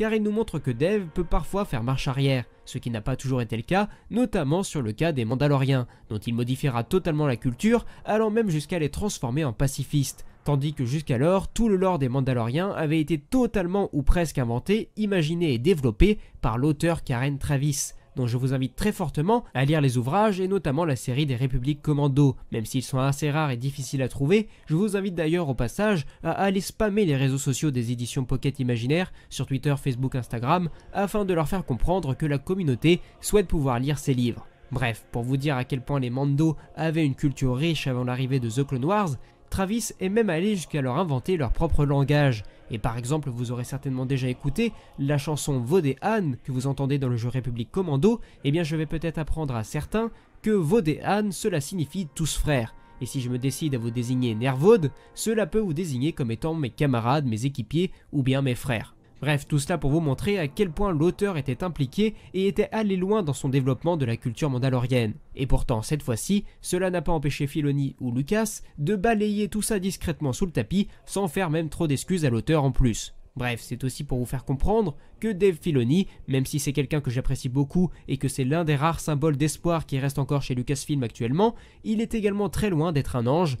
car il nous montre que Dave peut parfois faire marche arrière, ce qui n'a pas toujours été le cas, notamment sur le cas des Mandaloriens, dont il modifiera totalement la culture, allant même jusqu'à les transformer en pacifistes. Tandis que jusqu'alors, tout le lore des Mandaloriens avait été totalement ou presque inventé, imaginé et développé par l'auteur Karen Travis dont je vous invite très fortement à lire les ouvrages et notamment la série des Républiques Commando. Même s'ils sont assez rares et difficiles à trouver, je vous invite d'ailleurs au passage à aller spammer les réseaux sociaux des éditions Pocket Imaginaire sur Twitter, Facebook, Instagram afin de leur faire comprendre que la communauté souhaite pouvoir lire ces livres. Bref, pour vous dire à quel point les Mando avaient une culture riche avant l'arrivée de The Clone Wars, Travis est même allé jusqu'à leur inventer leur propre langage. Et par exemple, vous aurez certainement déjà écouté la chanson Vodéhan que vous entendez dans le jeu République Commando, eh bien je vais peut-être apprendre à certains que Vodéhan cela signifie tous frères. Et si je me décide à vous désigner Nervode, cela peut vous désigner comme étant mes camarades, mes équipiers ou bien mes frères. Bref, tout cela pour vous montrer à quel point l'auteur était impliqué et était allé loin dans son développement de la culture mandalorienne. Et pourtant, cette fois-ci, cela n'a pas empêché Filoni ou Lucas de balayer tout ça discrètement sous le tapis sans faire même trop d'excuses à l'auteur en plus. Bref, c'est aussi pour vous faire comprendre que Dave Filoni, même si c'est quelqu'un que j'apprécie beaucoup et que c'est l'un des rares symboles d'espoir qui reste encore chez Lucasfilm actuellement, il est également très loin d'être un ange,